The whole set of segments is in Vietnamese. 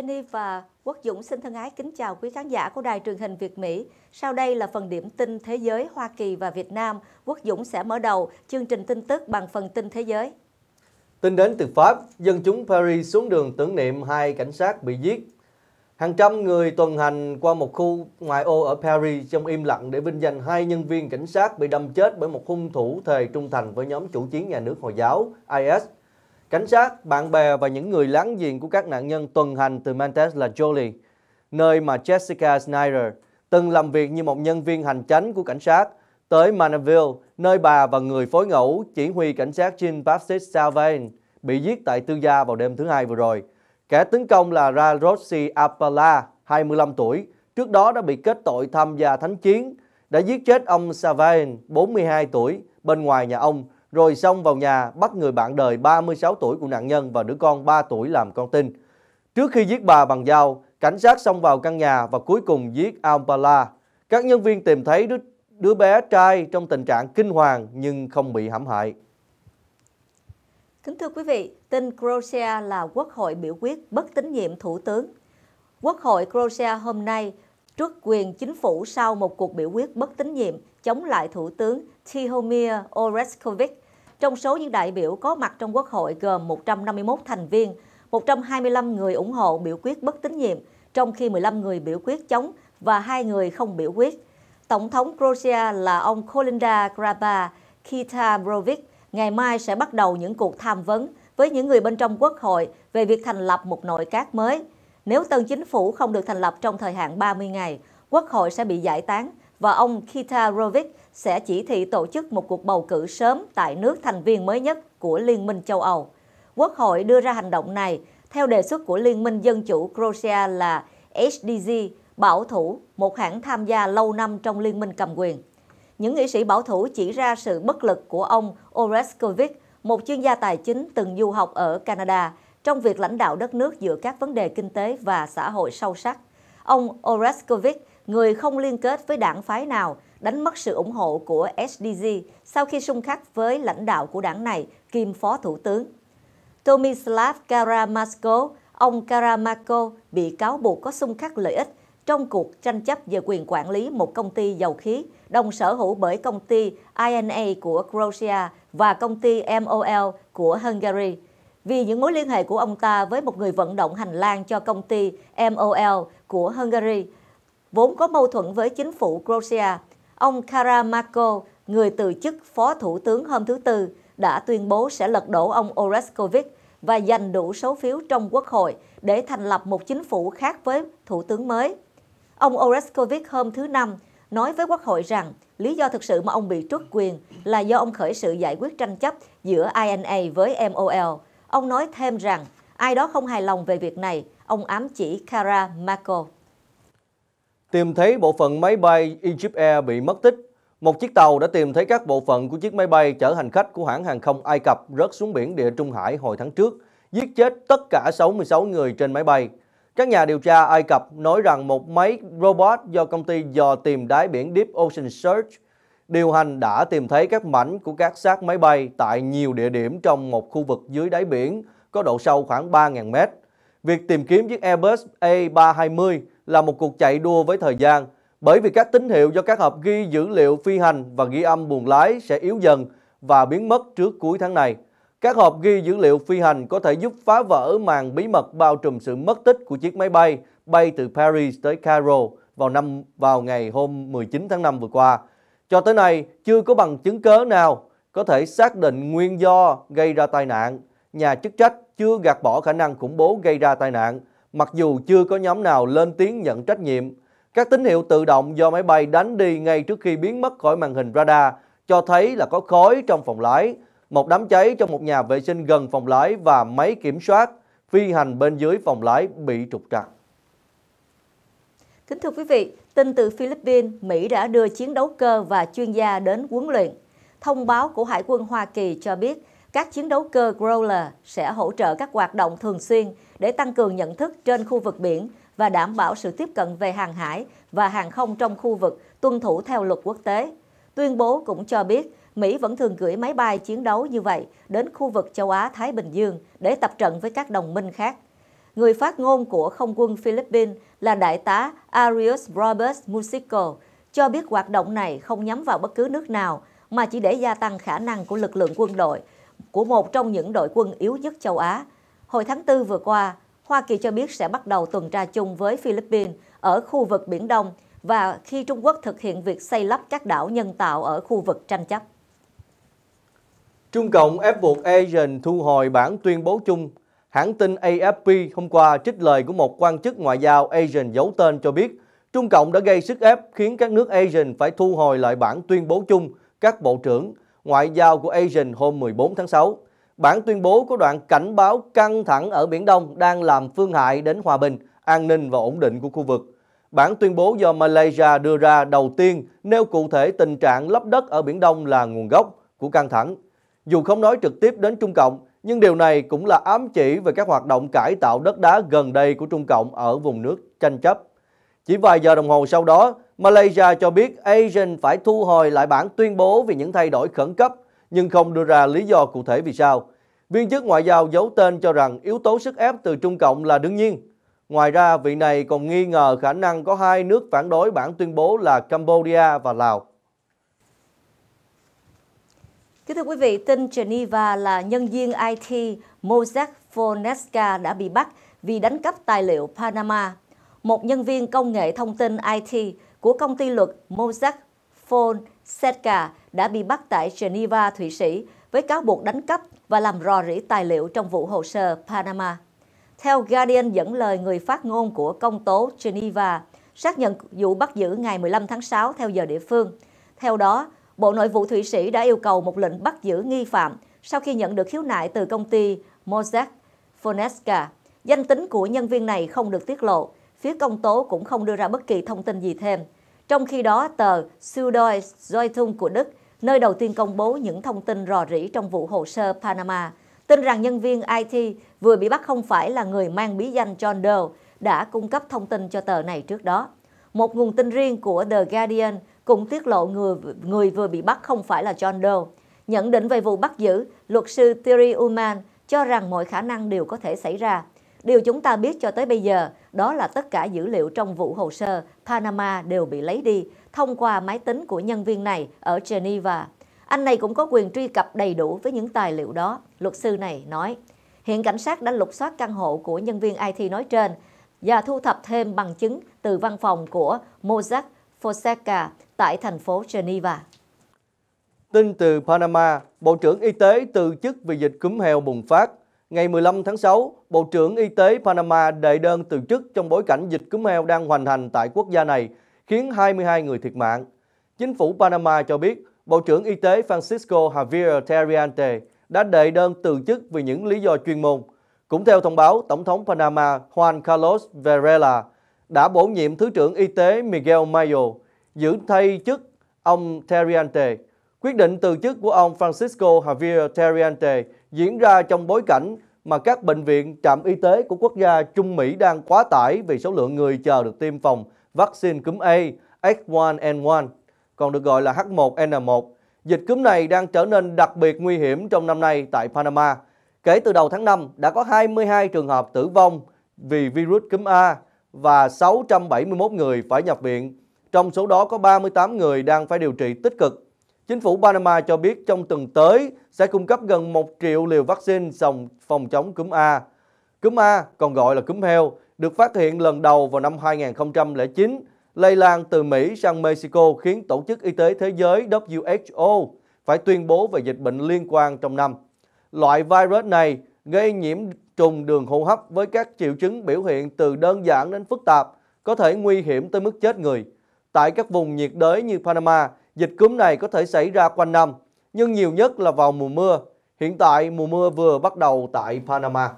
Jenny và Quốc Dũng xin thân ái kính chào quý khán giả của Đài truyền hình Việt Mỹ. Sau đây là phần điểm tin thế giới Hoa Kỳ và Việt Nam. Quốc Dũng sẽ mở đầu chương trình tin tức bằng phần tin thế giới. Tin đến từ Pháp, dân chúng Paris xuống đường tưởng niệm hai cảnh sát bị giết. Hàng trăm người tuần hành qua một khu ngoại ô ở Paris trong im lặng để vinh danh hai nhân viên cảnh sát bị đâm chết bởi một hung thủ thề trung thành với nhóm chủ chiến nhà nước Hồi giáo IS Cảnh sát, bạn bè và những người láng giềng của các nạn nhân tuần hành từ Mantes là Jolie, nơi mà Jessica Snyder từng làm việc như một nhân viên hành chánh của cảnh sát, tới Manaville, nơi bà và người phối ngẫu chỉ huy cảnh sát Jean-Baptiste Salvain bị giết tại tư gia vào đêm thứ hai vừa rồi. Kẻ tấn công là Ra Rossi Apala, 25 tuổi, trước đó đã bị kết tội tham gia thánh chiến, đã giết chết ông Savain, 42 tuổi, bên ngoài nhà ông rồi xông vào nhà bắt người bạn đời 36 tuổi của nạn nhân và đứa con 3 tuổi làm con tin. Trước khi giết bà bằng dao, cảnh sát xông vào căn nhà và cuối cùng giết Ampala. Các nhân viên tìm thấy đứa, đứa bé trai trong tình trạng kinh hoàng nhưng không bị hãm hại. Kính thưa quý vị, tin Croatia là quốc hội biểu quyết bất tín nhiệm thủ tướng. Quốc hội Croatia hôm nay truất quyền chính phủ sau một cuộc biểu quyết bất tín nhiệm chống lại Thủ tướng Tihomir Orešković. Trong số những đại biểu có mặt trong Quốc hội gồm 151 thành viên, 125 người ủng hộ biểu quyết bất tín nhiệm, trong khi 15 người biểu quyết chống và hai người không biểu quyết. Tổng thống Croatia là ông Kolinda Graba Kitabrovic ngày mai sẽ bắt đầu những cuộc tham vấn với những người bên trong quốc hội về việc thành lập một nội các mới. Nếu tân chính phủ không được thành lập trong thời hạn 30 ngày, quốc hội sẽ bị giải tán và ông Kitarovic sẽ chỉ thị tổ chức một cuộc bầu cử sớm tại nước thành viên mới nhất của Liên minh châu Âu. Quốc hội đưa ra hành động này theo đề xuất của Liên minh Dân chủ Croatia là HDZ, bảo thủ, một hãng tham gia lâu năm trong Liên minh cầm quyền. Những nghị sĩ bảo thủ chỉ ra sự bất lực của ông Oreskovic, một chuyên gia tài chính từng du học ở Canada, trong việc lãnh đạo đất nước giữa các vấn đề kinh tế và xã hội sâu sắc. Ông Oreskovic, người không liên kết với đảng phái nào, đánh mất sự ủng hộ của SDG sau khi xung khắc với lãnh đạo của đảng này, kim phó thủ tướng. Tomislav Karamatko, ông Karamako bị cáo buộc có xung khắc lợi ích trong cuộc tranh chấp về quyền quản lý một công ty dầu khí đồng sở hữu bởi công ty INA của Croatia và công ty MOL của Hungary vì những mối liên hệ của ông ta với một người vận động hành lang cho công ty MOL của Hungary, vốn có mâu thuẫn với chính phủ Croatia. Ông Karamarko, người từ chức phó thủ tướng hôm thứ Tư, đã tuyên bố sẽ lật đổ ông Oreskovic và giành đủ số phiếu trong quốc hội để thành lập một chính phủ khác với thủ tướng mới. Ông Oreskovic hôm thứ Năm nói với quốc hội rằng lý do thực sự mà ông bị truất quyền là do ông khởi sự giải quyết tranh chấp giữa INA với MOL Ông nói thêm rằng ai đó không hài lòng về việc này, ông ám chỉ Kara Marco. Tìm thấy bộ phận máy bay Egypt Air bị mất tích. Một chiếc tàu đã tìm thấy các bộ phận của chiếc máy bay chở hành khách của hãng hàng không Ai Cập rớt xuống biển địa Trung Hải hồi tháng trước, giết chết tất cả 66 người trên máy bay. Các nhà điều tra Ai Cập nói rằng một máy robot do công ty dò tìm đáy biển Deep Ocean Search điều hành đã tìm thấy các mảnh của các xác máy bay tại nhiều địa điểm trong một khu vực dưới đáy biển, có độ sâu khoảng 3.000 mét. Việc tìm kiếm chiếc Airbus A320 là một cuộc chạy đua với thời gian, bởi vì các tín hiệu do các hộp ghi dữ liệu phi hành và ghi âm buồng lái sẽ yếu dần và biến mất trước cuối tháng này. Các hộp ghi dữ liệu phi hành có thể giúp phá vỡ màn bí mật bao trùm sự mất tích của chiếc máy bay bay từ Paris tới Cairo vào năm, vào ngày hôm 19 tháng 5 vừa qua. Cho tới nay, chưa có bằng chứng cớ nào có thể xác định nguyên do gây ra tai nạn. Nhà chức trách chưa gạt bỏ khả năng khủng bố gây ra tai nạn, mặc dù chưa có nhóm nào lên tiếng nhận trách nhiệm. Các tín hiệu tự động do máy bay đánh đi ngay trước khi biến mất khỏi màn hình radar cho thấy là có khói trong phòng lái, một đám cháy trong một nhà vệ sinh gần phòng lái và máy kiểm soát phi hành bên dưới phòng lái bị trục trặc. Kính thưa quý vị, tin từ Philippines, Mỹ đã đưa chiến đấu cơ và chuyên gia đến huấn luyện. Thông báo của Hải quân Hoa Kỳ cho biết các chiến đấu cơ Growler sẽ hỗ trợ các hoạt động thường xuyên để tăng cường nhận thức trên khu vực biển và đảm bảo sự tiếp cận về hàng hải và hàng không trong khu vực tuân thủ theo luật quốc tế. Tuyên bố cũng cho biết Mỹ vẫn thường gửi máy bay chiến đấu như vậy đến khu vực châu Á-Thái Bình Dương để tập trận với các đồng minh khác người phát ngôn của không quân Philippines là đại tá Arius Roberts Musico cho biết hoạt động này không nhắm vào bất cứ nước nào mà chỉ để gia tăng khả năng của lực lượng quân đội của một trong những đội quân yếu nhất châu Á. Hồi tháng 4 vừa qua, Hoa Kỳ cho biết sẽ bắt đầu tuần tra chung với Philippines ở khu vực Biển Đông và khi Trung Quốc thực hiện việc xây lắp các đảo nhân tạo ở khu vực tranh chấp. Trung Cộng ép buộc Asian thu hồi bản tuyên bố chung. Hãng tin AFP hôm qua trích lời của một quan chức ngoại giao Asian giấu tên cho biết Trung Cộng đã gây sức ép khiến các nước Asian phải thu hồi lại bản tuyên bố chung các bộ trưởng ngoại giao của Asian hôm 14 tháng 6. Bản tuyên bố có đoạn cảnh báo căng thẳng ở Biển Đông đang làm phương hại đến hòa bình, an ninh và ổn định của khu vực. Bản tuyên bố do Malaysia đưa ra đầu tiên nêu cụ thể tình trạng lấp đất ở Biển Đông là nguồn gốc của căng thẳng. Dù không nói trực tiếp đến Trung Cộng, nhưng điều này cũng là ám chỉ về các hoạt động cải tạo đất đá gần đây của Trung Cộng ở vùng nước tranh chấp. Chỉ vài giờ đồng hồ sau đó, Malaysia cho biết Asian phải thu hồi lại bản tuyên bố vì những thay đổi khẩn cấp, nhưng không đưa ra lý do cụ thể vì sao. Viên chức ngoại giao giấu tên cho rằng yếu tố sức ép từ Trung Cộng là đương nhiên. Ngoài ra, vị này còn nghi ngờ khả năng có hai nước phản đối bản tuyên bố là Cambodia và Lào. Kính thưa quý vị, tin Geneva là nhân viên IT Mozart Fonesca đã bị bắt vì đánh cắp tài liệu Panama. Một nhân viên công nghệ thông tin IT của công ty luật Mozart Fonseca đã bị bắt tại Geneva, Thụy Sĩ với cáo buộc đánh cắp và làm rò rỉ tài liệu trong vụ hồ sơ Panama. Theo Guardian dẫn lời người phát ngôn của công tố Geneva, xác nhận vụ bắt giữ ngày 15 tháng 6 theo giờ địa phương. Theo đó, Bộ Nội vụ Thụy Sĩ đã yêu cầu một lệnh bắt giữ nghi phạm sau khi nhận được khiếu nại từ công ty Mossack Fonesca. Danh tính của nhân viên này không được tiết lộ, phía công tố cũng không đưa ra bất kỳ thông tin gì thêm. Trong khi đó, tờ Süddeutsche Zeitung của Đức, nơi đầu tiên công bố những thông tin rò rỉ trong vụ hồ sơ Panama, tin rằng nhân viên IT vừa bị bắt không phải là người mang bí danh John Doe, đã cung cấp thông tin cho tờ này trước đó. Một nguồn tin riêng của The Guardian cũng tiết lộ người, người vừa bị bắt không phải là John Doe. Nhận định về vụ bắt giữ, luật sư Thierry Uman cho rằng mọi khả năng đều có thể xảy ra. Điều chúng ta biết cho tới bây giờ đó là tất cả dữ liệu trong vụ hồ sơ Panama đều bị lấy đi thông qua máy tính của nhân viên này ở Geneva. Anh này cũng có quyền truy cập đầy đủ với những tài liệu đó, luật sư này nói. Hiện cảnh sát đã lục soát căn hộ của nhân viên IT nói trên và thu thập thêm bằng chứng từ văn phòng của Mozart Fonseca tại thành phố Geneva. Tin từ Panama, Bộ trưởng Y tế từ chức vì dịch cúm heo bùng phát. Ngày 15 tháng 6, Bộ trưởng Y tế Panama đệ đơn từ chức trong bối cảnh dịch cúm heo đang hoành hành tại quốc gia này, khiến 22 người thiệt mạng. Chính phủ Panama cho biết, Bộ trưởng Y tế Francisco Javier Terriante đã đệ đơn từ chức vì những lý do chuyên môn. Cũng theo thông báo, Tổng thống Panama Juan Carlos Varela đã bổ nhiệm Thứ trưởng Y tế Miguel Mayo giữ thay chức ông Terriante. Quyết định từ chức của ông Francisco Javier Terriante diễn ra trong bối cảnh mà các bệnh viện trạm y tế của quốc gia Trung Mỹ đang quá tải vì số lượng người chờ được tiêm phòng vaccine cúm A H1N1, còn được gọi là H1N1. Dịch cúm này đang trở nên đặc biệt nguy hiểm trong năm nay tại Panama. Kể từ đầu tháng 5, đã có 22 trường hợp tử vong vì virus cúm A và 671 người phải nhập viện. Trong số đó có 38 người đang phải điều trị tích cực. Chính phủ Panama cho biết trong tuần tới sẽ cung cấp gần 1 triệu liều vaccine phòng, phòng chống cúm A. Cúm A, còn gọi là cúm heo, được phát hiện lần đầu vào năm 2009, lây lan từ Mỹ sang Mexico khiến Tổ chức Y tế Thế giới WHO phải tuyên bố về dịch bệnh liên quan trong năm. Loại virus này gây nhiễm trùng đường hô hấp với các triệu chứng biểu hiện từ đơn giản đến phức tạp, có thể nguy hiểm tới mức chết người. Tại các vùng nhiệt đới như Panama, dịch cúm này có thể xảy ra quanh năm, nhưng nhiều nhất là vào mùa mưa. Hiện tại mùa mưa vừa bắt đầu tại Panama.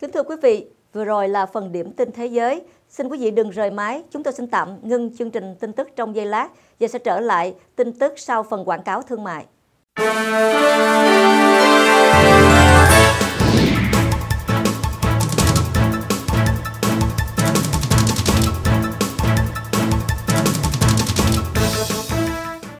Kính thưa quý vị, vừa rồi là phần điểm tin thế giới. Xin quý vị đừng rời máy, chúng tôi xin tạm ngưng chương trình tin tức trong giây lát và sẽ trở lại tin tức sau phần quảng cáo thương mại.